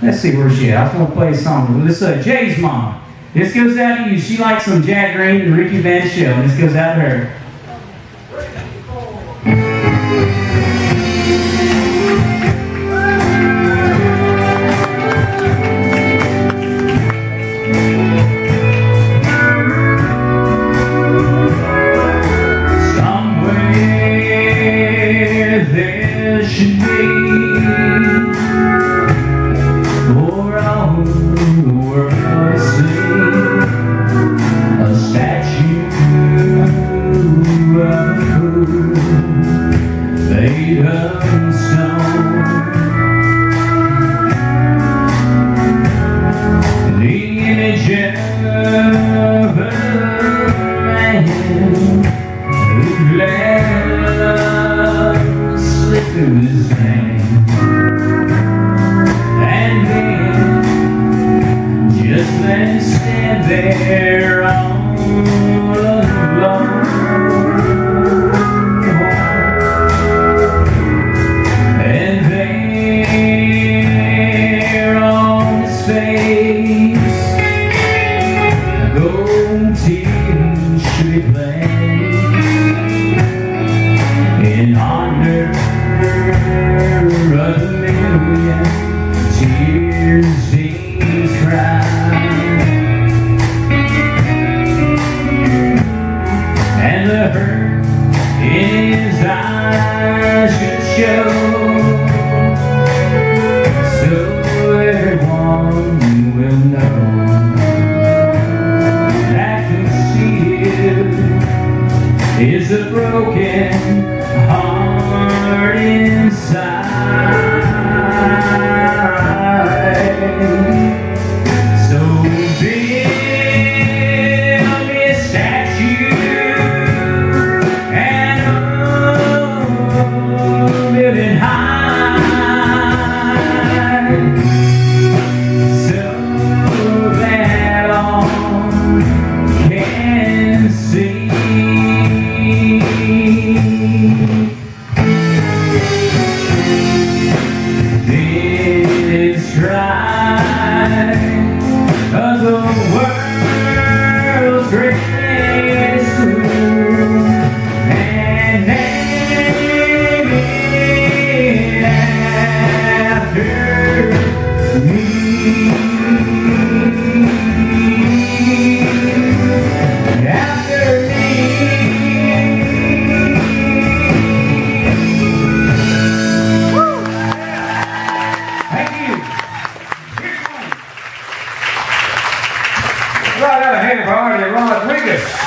Let's see where she at. I was gonna play a song. This uh, Jay's mom. This goes out to you. She likes some Jack Greene and Ricky Van Shelton. This goes out to her. The image of a man his. And then just let stand there all alone. Eyes should show So everyone will know a broken heart inside. The world's greatest Right out of hand for Artie Rodriguez.